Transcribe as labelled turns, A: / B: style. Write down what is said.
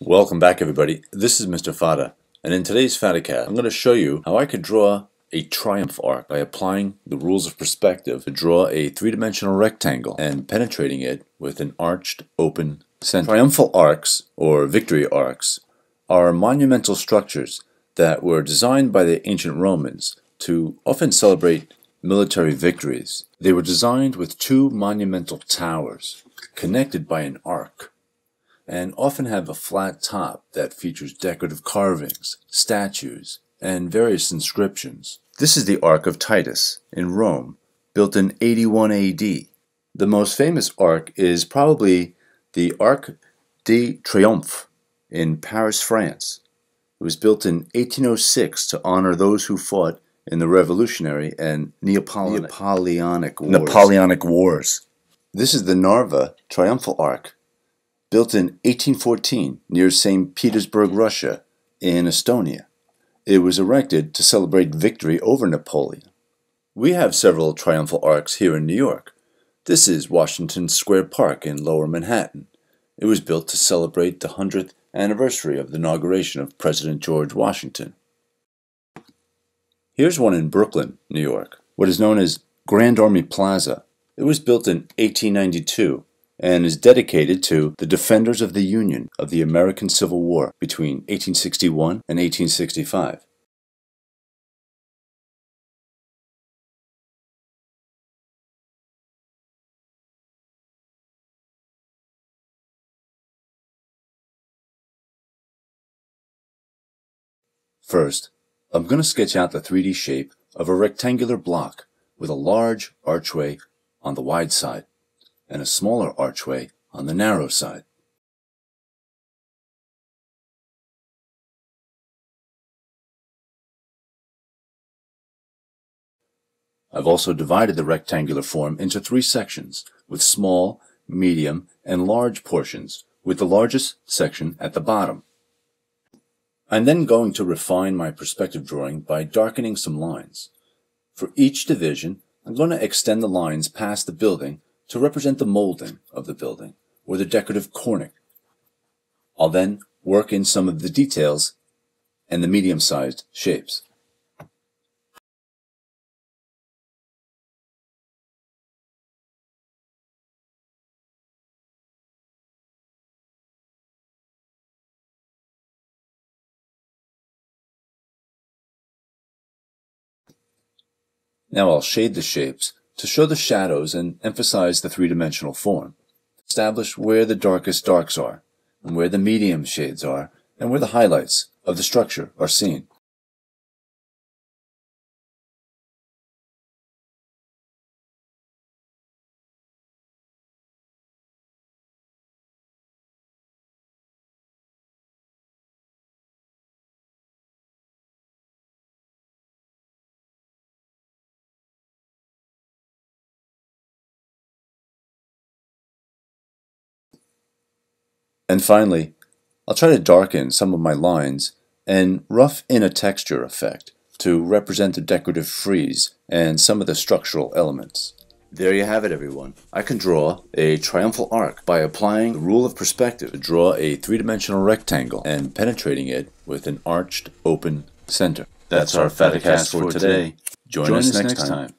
A: Welcome back everybody. This is Mr. Fatta and in today's FattaCast I'm going to show you how I could draw a triumph arc by applying the rules of perspective to draw a three-dimensional rectangle and penetrating it with an arched open center. Triumphal arcs or victory arcs are monumental structures that were designed by the ancient Romans to often celebrate military victories. They were designed with two monumental towers connected by an arc and often have a flat top that features decorative carvings, statues, and various inscriptions. This is the Arc of Titus in Rome, built in 81 AD. The most famous arc is probably the Arc de Triomphe in Paris, France. It was built in 1806 to honor those who fought in the Revolutionary and Neapolitanic, Napoleonic Wars. Napoleonic Wars. This is the Narva Triumphal Arc, built in 1814 near St. Petersburg, Russia, in Estonia. It was erected to celebrate victory over Napoleon. We have several triumphal arcs here in New York. This is Washington Square Park in Lower Manhattan. It was built to celebrate the 100th anniversary of the inauguration of President George Washington. Here's one in Brooklyn, New York, what is known as Grand Army Plaza. It was built in 1892 and is dedicated to the defenders of the Union of the American Civil War between 1861 and 1865. First, I'm going to sketch out the 3D shape of a rectangular block with a large archway on the wide side and a smaller archway on the narrow side. I've also divided the rectangular form into three sections with small, medium, and large portions, with the largest section at the bottom. I'm then going to refine my perspective drawing by darkening some lines. For each division, I'm going to extend the lines past the building to represent the molding of the building or the decorative cornice. I'll then work in some of the details and the medium-sized shapes. Now I'll shade the shapes to show the shadows and emphasize the three-dimensional form. Establish where the darkest darks are, and where the medium shades are, and where the highlights of the structure are seen. And finally, I'll try to darken some of my lines and rough in a texture effect to represent the decorative frieze and some of the structural elements. There you have it everyone. I can draw a triumphal arc by applying the rule of perspective to draw a three-dimensional rectangle and penetrating it with an arched open center. That's, That's our FattaCast for today. Join, Join us next time. time.